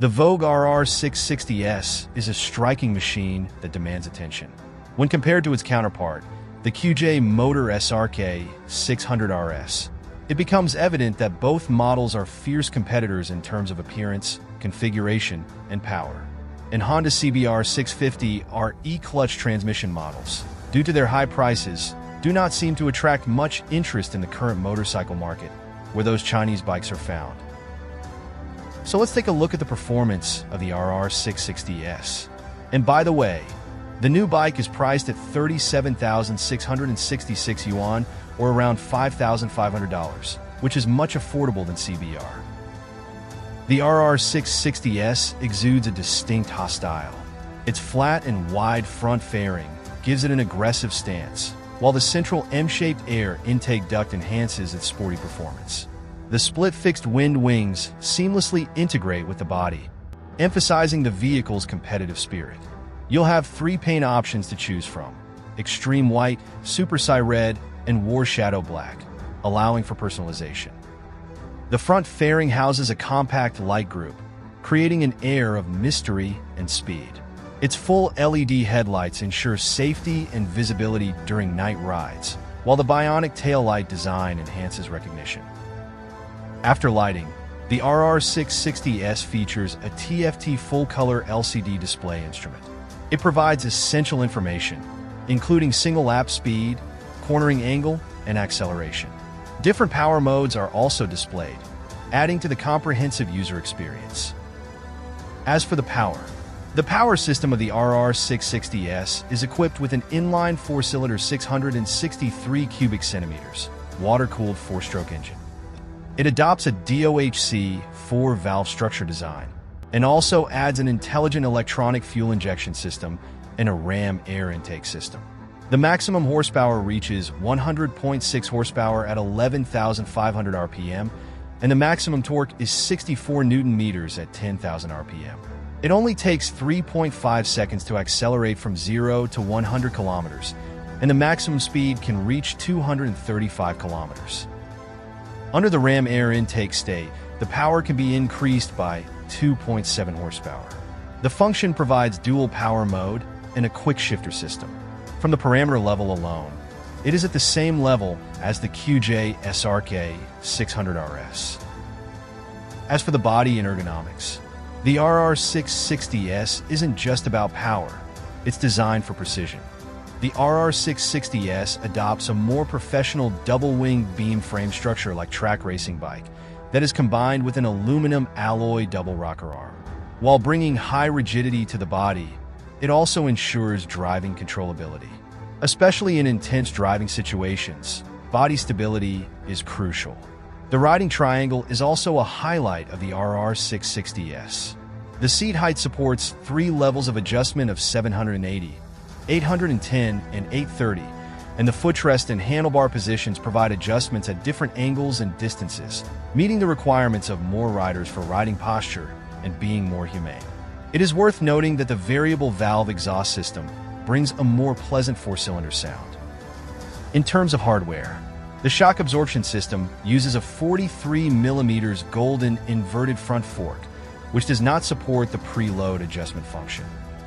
The Voge RR660S is a striking machine that demands attention. When compared to its counterpart, the QJ Motor SRK 600RS, it becomes evident that both models are fierce competitors in terms of appearance, configuration, and power. And Honda CBR 650R e-clutch transmission models. Due to their high prices, do not seem to attract much interest in the current motorcycle market, where those Chinese bikes are found. So let's take a look at the performance of the RR660S. And by the way, the new bike is priced at 37,666 yuan or around $5,500, which is much affordable than CBR. The RR660S exudes a distinct hostile. Its flat and wide front fairing gives it an aggressive stance, while the central M-shaped air intake duct enhances its sporty performance. The split fixed wind wings seamlessly integrate with the body, emphasizing the vehicle's competitive spirit. You'll have three paint options to choose from Extreme White, Super Psy Red, and War Shadow Black, allowing for personalization. The front fairing houses a compact light group, creating an air of mystery and speed. Its full LED headlights ensure safety and visibility during night rides, while the bionic taillight design enhances recognition. After lighting, the RR660S features a TFT full-color LCD display instrument. It provides essential information, including single lap speed, cornering angle, and acceleration. Different power modes are also displayed, adding to the comprehensive user experience. As for the power, the power system of the RR660S is equipped with an inline four-cylinder 663 cubic centimeters, water-cooled four-stroke engine. It adopts a DOHC four-valve structure design and also adds an intelligent electronic fuel injection system and a RAM air intake system. The maximum horsepower reaches 100.6 horsepower at 11,500 RPM, and the maximum torque is 64 newton meters at 10,000 RPM. It only takes 3.5 seconds to accelerate from 0 to 100 kilometers, and the maximum speed can reach 235 kilometers. Under the Ram air intake state, the power can be increased by 2.7 horsepower. The function provides dual power mode and a quick shifter system. From the parameter level alone, it is at the same level as the QJ SRK 600RS. As for the body and ergonomics, the RR660S isn't just about power, it's designed for precision. The RR660S adopts a more professional double-wing beam frame structure like track racing bike that is combined with an aluminum alloy double rocker arm. While bringing high rigidity to the body, it also ensures driving controllability. Especially in intense driving situations, body stability is crucial. The riding triangle is also a highlight of the RR660S. The seat height supports three levels of adjustment of 780, 810, and 830, and the footrest and handlebar positions provide adjustments at different angles and distances, meeting the requirements of more riders for riding posture and being more humane. It is worth noting that the variable valve exhaust system brings a more pleasant four-cylinder sound. In terms of hardware, the shock absorption system uses a 43mm golden inverted front fork, which does not support the preload adjustment function.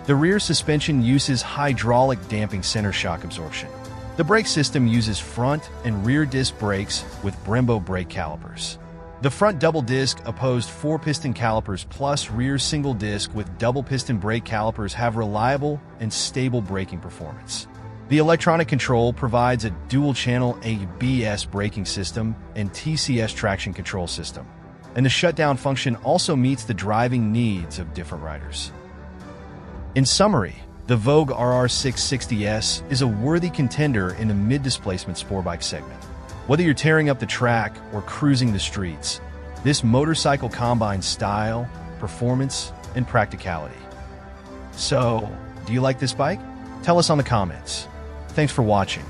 The rear suspension uses hydraulic damping center shock absorption. The brake system uses front and rear disc brakes with Brembo brake calipers. The front double disc opposed four piston calipers plus rear single disc with double piston brake calipers have reliable and stable braking performance. The electronic control provides a dual channel ABS braking system and TCS traction control system. And the shutdown function also meets the driving needs of different riders. In summary, the Voge RR660S is a worthy contender in the mid-displacement sport bike segment. Whether you're tearing up the track or cruising the streets, this motorcycle combines style, performance, and practicality. So, do you like this bike? Tell us on the comments. Thanks for watching.